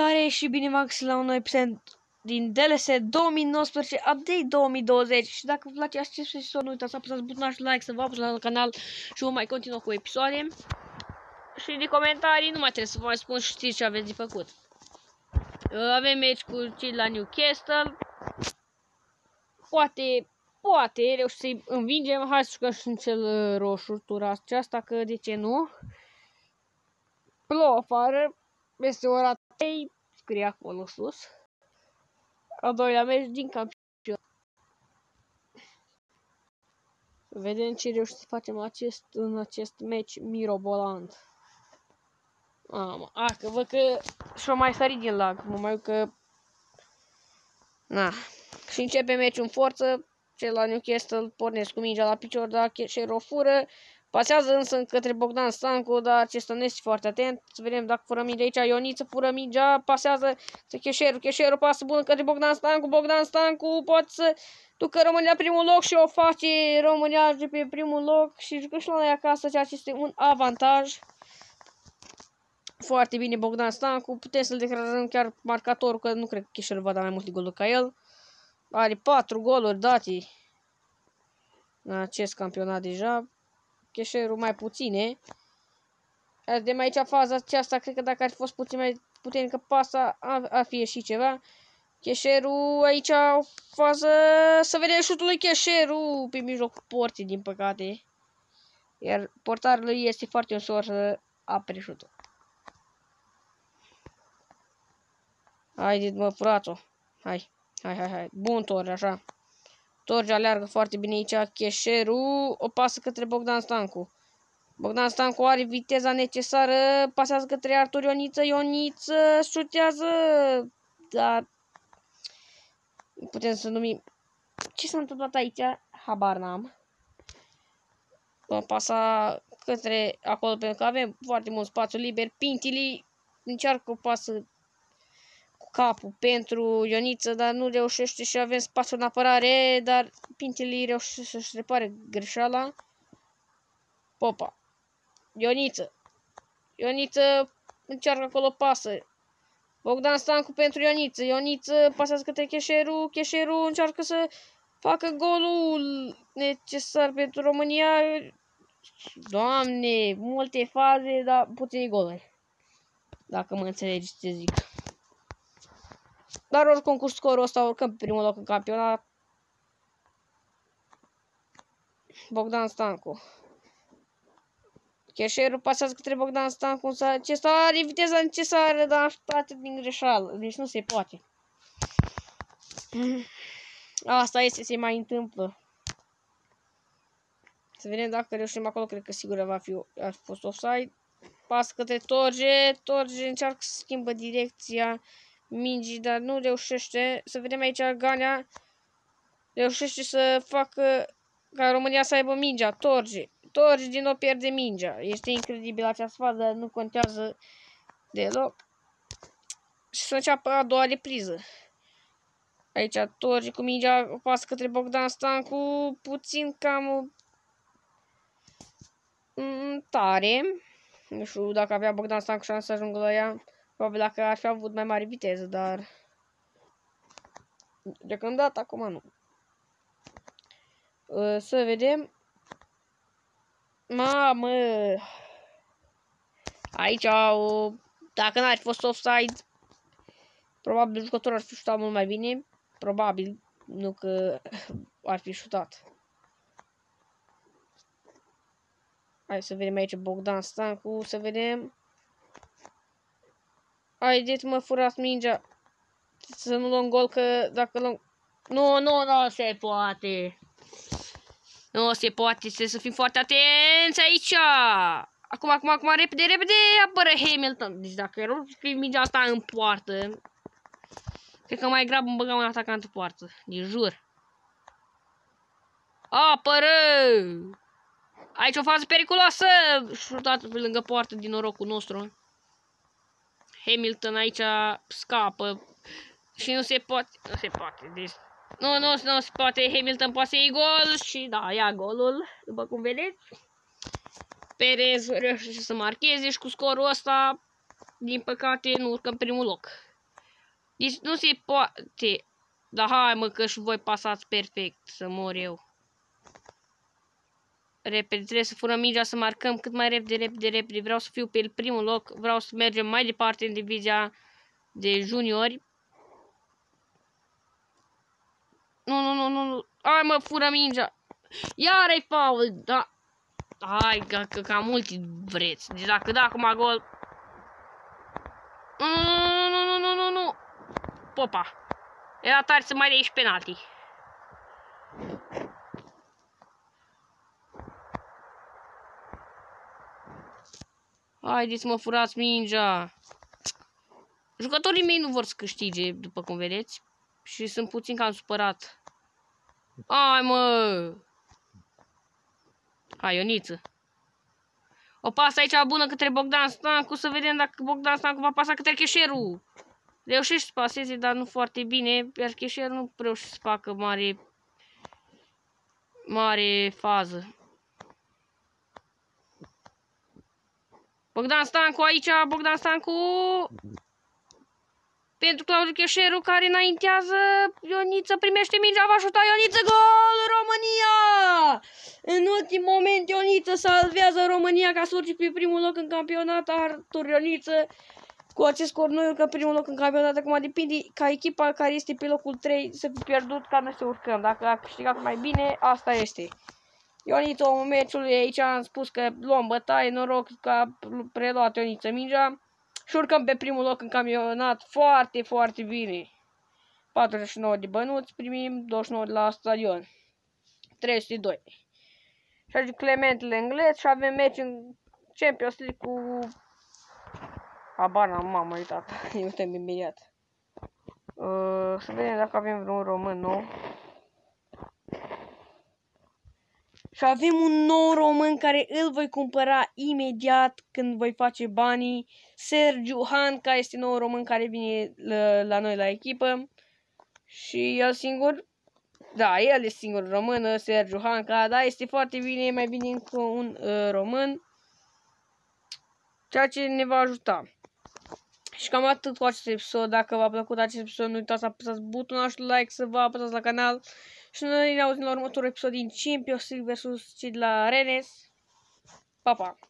Salutare și bine v-am găsit la un nou episod din DLS 2019 Update 2020 Și dacă vă place acest episod, nu uitați să apăsați butonul like, să vă abonați la canal și vom mai continua cu episoade. Și de comentarii nu mai trebuie să vă mai spun și știți ce aveți de făcut. Avem meci cu cei la Newcastle. Poate, poate reușim să-i învingem. Hai să jucăm și în cel roșu tura aceasta, că de ce nu? Plouă afară este ora 3, scrie acolo sus. Al doilea meci din campionat. Vedem ce reușim să facem acest, în acest meci mirobolant. Mamă, a, că văd că și-o mai sărit din lag, mă mai că... Na. Și începe meciul în forță, cel la Newcastle pornesc cu mingea la picior, dar Cheshire o fură, Pasează însă către Bogdan Stancu, dar acesta nu este foarte atent. Să vedem dacă fură mingea aici. Ioniță fură mingea, pasează să Cheșeru. Cheșeru pasă bună către Bogdan Stancu. Bogdan Stancu poate să ducă România primul loc și o face. România de pe primul loc și jucă și la noi acasă, ceea ce este un avantaj. Foarte bine Bogdan Stancu. Putem să-l declarăm chiar marcatorul, că nu cred că Cheșeru va da mai multe goluri ca el. Are 4 goluri date în acest campionat deja cheșerul mai puține. De mai aici faza aceasta, cred că dacă ar fi fost puțin mai puternică pasa, ar, ar fi ieșit ceva. Cheșerul aici o fază, să vedem șutul lui Cheșerul pe mijlocul porții, din păcate. Iar portarul lui este foarte ușor să apere șutul. Haideți mă, furați-o. Hai, hai, hai, hai. Bun tor, așa. Torge aleargă foarte bine aici. Cheșeru o pasă către Bogdan Stancu. Bogdan Stancu are viteza necesară. Pasează către Artur Ioniță. Ioniță șutează. Dar putem să numim... Ce s-a întâmplat aici? Habar n-am. Pasa către acolo pentru că avem foarte mult spațiu liber. Pintili încearcă o pasă capul pentru Ioniță, dar nu reușește și avem spațiu în apărare, dar Pintili reușește să-și repare greșeala. Popa. Ioniță. Ioniță încearcă acolo pasă. Bogdan Stancu pentru Ioniță. Ioniță pasează către Cheșeru. Cheșeru încearcă să facă golul necesar pentru România. Doamne, multe faze, dar puține goluri. Dacă mă înțelegi ce zic. Dar oricum cu scorul ăsta urcăm primul loc în campionat. Bogdan Stancu. Cheșerul pasează către Bogdan Stancu, însă acesta are viteza necesară, dar toate din greșeală. Deci nu se poate. Asta este, se mai întâmplă. Să vedem dacă reușim acolo, cred că sigur va fi, a fost offside. Pas către Torge, Torge încearcă să schimbă direcția mingii, dar nu reușește. Să vedem aici Ganea reușește să facă ca România să aibă mingea. Torge. Torge din nou pierde mingea. Este incredibil această fază, nu contează deloc. Și să înceapă a doua repriză. Aici Torge cu mingea pasă către Bogdan Stancu. Puțin cam mm, tare. Nu știu dacă avea Bogdan Stancu șansa să ajungă la ea. Probabil dacă aș fi avut mai mare viteză, dar... Deocamdată acum nu. Uh, să vedem. Mamă! Aici au... Dacă n-ar fi fost offside, probabil jucătorul ar fi șutat mult mai bine. Probabil, nu că ar fi șutat. Hai să vedem aici Bogdan Stancu, să vedem. Haideți mă, furați mingea. Să nu luăm gol, că dacă luăm... Nu, nu, nu se poate. Nu se poate, trebuie să fim foarte atenți aici. Acum, acum, acum, repede, repede, apără Hamilton. Deci dacă erau mingea asta în poartă, cred că mai grab îmi băgam un atacant în poartă. Din jur. Apără! Aici o fază periculoasă! Șutat pe lângă poartă din norocul nostru. Hamilton aici scapă și nu se poate, nu se poate, deci nu, nu, nu se poate, Hamilton poate să iei gol și da, ia golul, după cum vedeți. Perez reușește să marcheze și cu scorul ăsta, din păcate, nu urcăm primul loc. Deci nu se poate. Dar hai mă că și voi pasați perfect să mor eu. Repede, trebuie să furăm mingea, să marcăm cât mai repede, repede, repede. Vreau să fiu pe primul loc, vreau să mergem mai departe în divizia de juniori. Nu, nu, nu, nu, nu. Hai mă, fură mingea. Iar-i faul, da. Hai, că, că cam multi vreți. Deci dacă da acum gol... Nu, nu, nu, nu, nu, nu, nu. Popa. Era tare să mai dai și penalti. Haideți mă furați mingea. Jucătorii mei nu vor să câștige, după cum vedeți. Și sunt puțin cam supărat. Hai mă! Hai, Ioniță. O pasă aici bună către Bogdan Stancu, să vedem dacă Bogdan Stancu va pasa către Cheșeru. Reușește să paseze, dar nu foarte bine, iar Cheșeru nu reușește să facă mare, mare fază. Bogdan Stancu aici, Bogdan Stancu pentru Claudiu Cheșeru care înaintează, Ioniță primește mingea, va șuta Ioniță, gol România! În ultim moment Ioniță salvează România ca să urce pe primul loc în campionat, Artur Ioniță cu acest scor nu urcă primul loc în campionat, acum depinde ca echipa care este pe locul 3 să fi pierdut ca noi să urcăm, dacă a câștigat mai bine, asta este. Ioniță, omul meciului, aici am spus că luăm bătaie, noroc că a preluat Ioniță mingea. Și urcăm pe primul loc în campionat foarte, foarte bine. 49 de bănuți primim, 29 de la stadion. 302. Și aici Clement Lenglet și avem meci în Champions League cu... Habar n-am, m-am uitat. Eu uităm imediat. Uh, să vedem dacă avem vreun român nou. Și avem un nou român care îl voi cumpăra imediat când voi face banii. Sergiu Hanca este nou român care vine la, la noi la echipă. Și el singur, da, el este singur român, Sergiu Hanca, da, este foarte bine, mai bine încă un uh, român. Ceea ce ne va ajuta. Și cam atât cu acest episod. Dacă v-a plăcut acest episod, nu uitați să apăsați butonul de like, să vă apăsați la canal. Și noi ne auzim la următorul episod din Champions League vs. cei de la Rennes. Pa, pa!